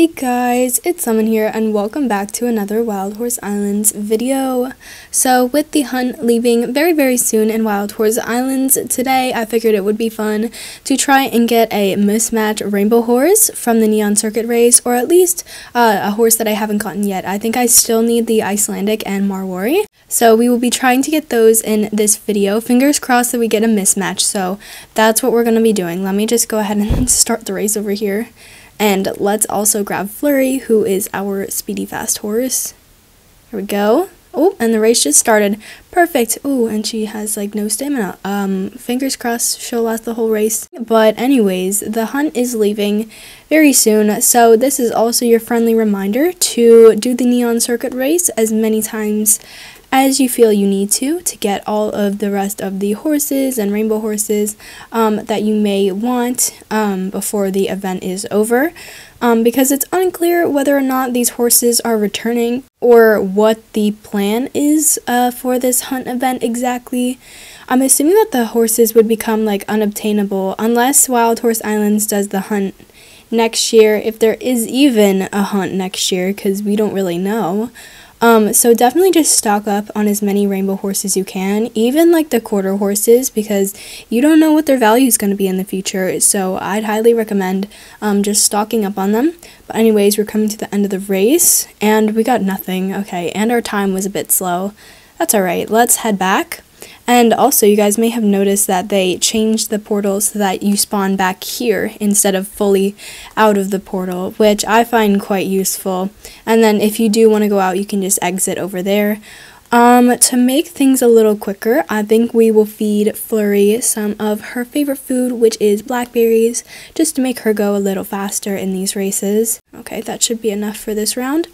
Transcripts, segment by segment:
Hey guys, it's Lemon here and welcome back to another Wild Horse Islands video. So with the hunt leaving very very soon in Wild Horse Islands, today I figured it would be fun to try and get a mismatch rainbow horse from the Neon Circuit race or at least uh, a horse that I haven't gotten yet. I think I still need the Icelandic and Marwari. So we will be trying to get those in this video. Fingers crossed that we get a mismatch. So that's what we're going to be doing. Let me just go ahead and start the race over here. And let's also grab Flurry, who is our speedy fast horse. Here we go. Oh, and the race just started. Perfect. Oh, and she has like no stamina. Um, fingers crossed she'll last the whole race. But anyways, the hunt is leaving very soon. So this is also your friendly reminder to do the Neon Circuit race as many times as you feel you need to to get all of the rest of the horses and rainbow horses um, that you may want um, before the event is over um, because it's unclear whether or not these horses are returning or what the plan is uh, for this hunt event exactly. I'm assuming that the horses would become like unobtainable unless Wild Horse Islands does the hunt next year, if there is even a hunt next year, because we don't really know. Um, so definitely just stock up on as many rainbow horses you can, even like the quarter horses, because you don't know what their value is going to be in the future. So I'd highly recommend um, just stocking up on them. But anyways, we're coming to the end of the race, and we got nothing. Okay, and our time was a bit slow. That's alright. Let's head back. And also, you guys may have noticed that they changed the portal so that you spawn back here instead of fully out of the portal, which I find quite useful. And then if you do want to go out, you can just exit over there. Um, to make things a little quicker, I think we will feed Flurry some of her favorite food, which is blackberries, just to make her go a little faster in these races. Okay, that should be enough for this round.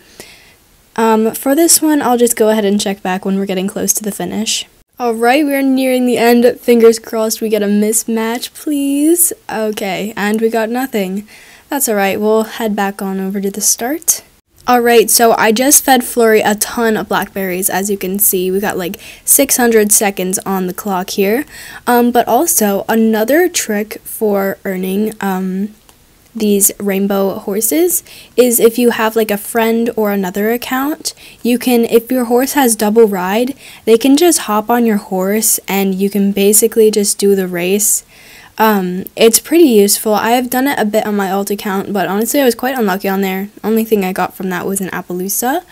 Um, for this one, I'll just go ahead and check back when we're getting close to the finish. Alright, we're nearing the end. Fingers crossed we get a mismatch, please. Okay, and we got nothing. That's alright, we'll head back on over to the start. Alright, so I just fed Flurry a ton of blackberries, as you can see. We got like 600 seconds on the clock here. Um, but also, another trick for earning um, these rainbow horses is if you have like a friend or another account, you can, if your horse has double ride, they can just hop on your horse and you can basically just do the race. Um, it's pretty useful. I have done it a bit on my alt account, but honestly, I was quite unlucky on there. Only thing I got from that was an Appaloosa,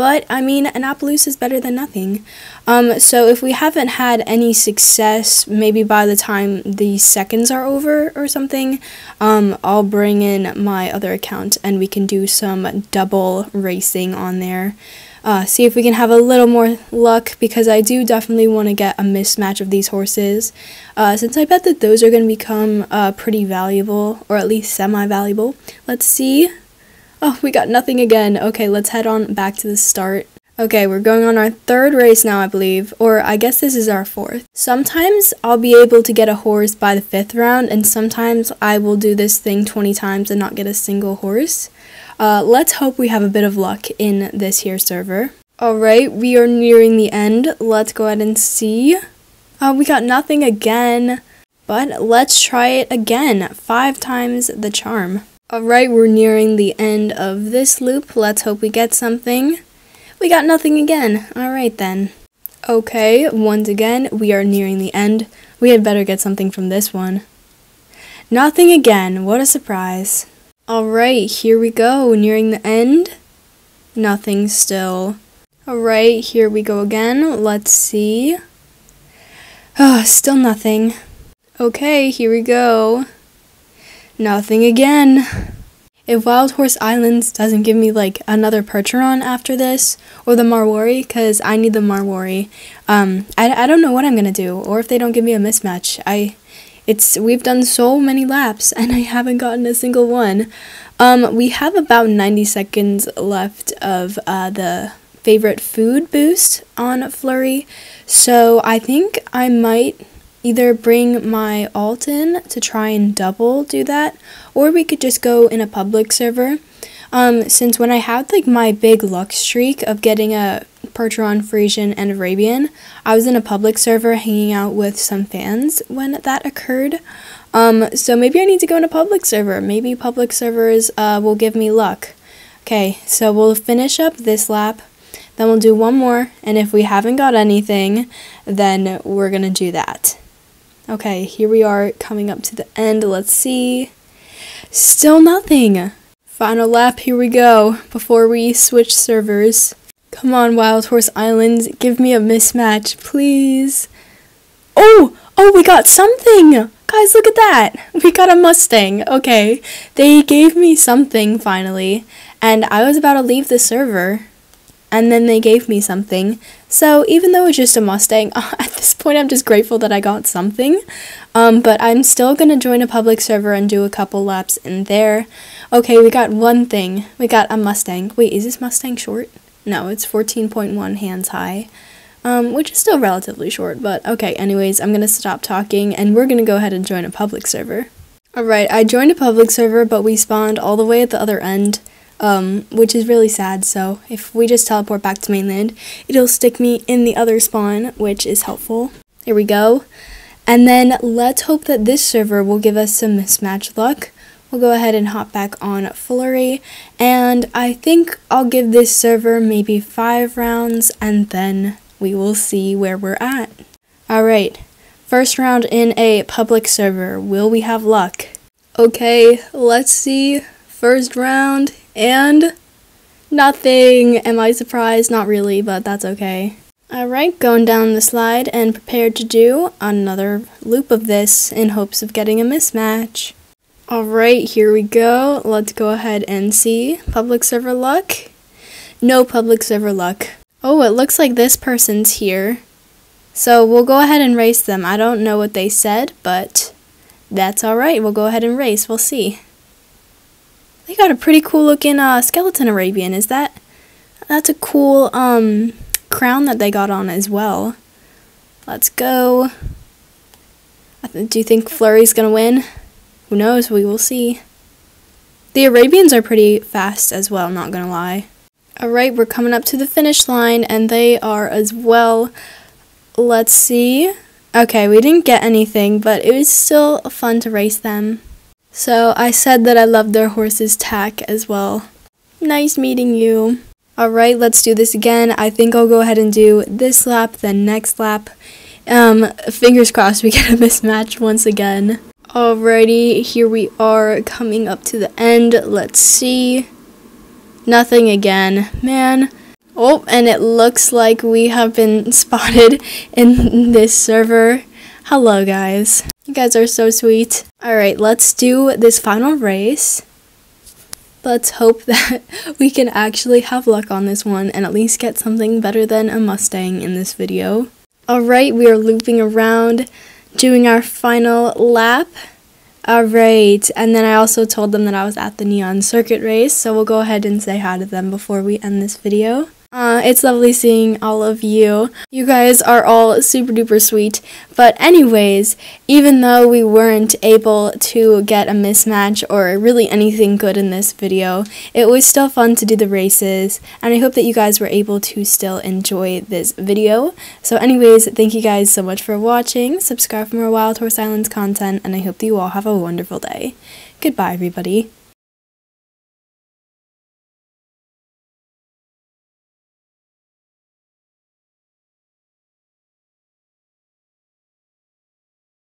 but I mean, an Appaloosa is better than nothing. Um, so if we haven't had any success, maybe by the time the seconds are over or something, um, I'll bring in my other account and we can do some double racing on there. Uh, see if we can have a little more luck because I do definitely want to get a mismatch of these horses. Uh, since I bet that those are going to become uh, pretty valuable, or at least semi-valuable. Let's see. Oh, we got nothing again. Okay, let's head on back to the start. Okay, we're going on our third race now, I believe, or I guess this is our fourth. Sometimes I'll be able to get a horse by the fifth round, and sometimes I will do this thing 20 times and not get a single horse. Uh, let's hope we have a bit of luck in this here server. Alright, we are nearing the end. Let's go ahead and see. Uh, we got nothing again, but let's try it again. Five times the charm. Alright, we're nearing the end of this loop. Let's hope we get something. We got nothing again. Alright then. Okay, once again, we are nearing the end. We had better get something from this one. Nothing again. What a surprise. Alright, here we go. Nearing the end. Nothing still. Alright, here we go again. Let's see. Oh, still nothing. Okay, here we go. Nothing again. If Wild Horse Islands doesn't give me like another Percheron after this, or the Marwari, because I need the Marwari, um, I, I don't know what I'm gonna do, or if they don't give me a mismatch. I, it's we've done so many laps and I haven't gotten a single one. Um, we have about 90 seconds left of uh, the favorite food boost on Flurry, so I think I might either bring my alt in to try and double do that, or we could just go in a public server. Um, since when I had like my big luck streak of getting a Percheron, Frisian, and Arabian, I was in a public server hanging out with some fans when that occurred. Um, so maybe I need to go in a public server. Maybe public servers uh, will give me luck. Okay, so we'll finish up this lap, then we'll do one more, and if we haven't got anything, then we're gonna do that. Okay, here we are coming up to the end. Let's see. Still nothing. Final lap, here we go, before we switch servers. Come on, Wild Horse Islands, give me a mismatch, please. Oh, oh, we got something! Guys, look at that! We got a Mustang. Okay, they gave me something finally, and I was about to leave the server, and then they gave me something. So even though it's just a Mustang, at this point I'm just grateful that I got something. Um, but I'm still gonna join a public server and do a couple laps in there. Okay, we got one thing. We got a Mustang. Wait, is this Mustang short? No, it's 14.1 hands high. Um, which is still relatively short, but okay, anyways, I'm gonna stop talking and we're gonna go ahead and join a public server. Alright, I joined a public server, but we spawned all the way at the other end um, which is really sad. So if we just teleport back to mainland, it'll stick me in the other spawn, which is helpful. Here we go. And then let's hope that this server will give us some mismatch luck. We'll go ahead and hop back on Flurry, and I think I'll give this server maybe five rounds, and then we will see where we're at. Alright, first round in a public server. Will we have luck? Okay, let's see. First round, and nothing. Am I surprised? Not really, but that's okay. Alright, going down the slide and prepared to do another loop of this in hopes of getting a mismatch. Alright, here we go. Let's go ahead and see. Public server luck? No public server luck. Oh, it looks like this person's here. So we'll go ahead and race them. I don't know what they said, but that's alright. We'll go ahead and race. We'll see. They got a pretty cool looking uh, skeleton Arabian. Is that? That's a cool um, crown that they got on as well. Let's go. do you think Flurry's gonna win? Who knows? We will see. The Arabians are pretty fast as well, not gonna lie. Alright, we're coming up to the finish line, and they are as well. Let's see. Okay, we didn't get anything, but it was still fun to race them. So I said that I loved their horse's tack as well. Nice meeting you. Alright, let's do this again. I think I'll go ahead and do this lap, then next lap. Um, fingers crossed we get a mismatch once again. Alrighty, here we are coming up to the end. Let's see. Nothing again. Man. Oh, and it looks like we have been spotted in this server. Hello, guys. You guys are so sweet. Alright, let's do this final race. Let's hope that we can actually have luck on this one and at least get something better than a Mustang in this video. Alright, we are looping around, doing our final lap. Alright, and then I also told them that I was at the Neon Circuit race, so we'll go ahead and say hi to them before we end this video. Uh, it's lovely seeing all of you. You guys are all super duper sweet. But, anyways, even though we weren't able to get a mismatch or really anything good in this video, it was still fun to do the races. And I hope that you guys were able to still enjoy this video. So, anyways, thank you guys so much for watching. Subscribe for more Wild Horse Islands content, and I hope that you all have a wonderful day. Goodbye, everybody.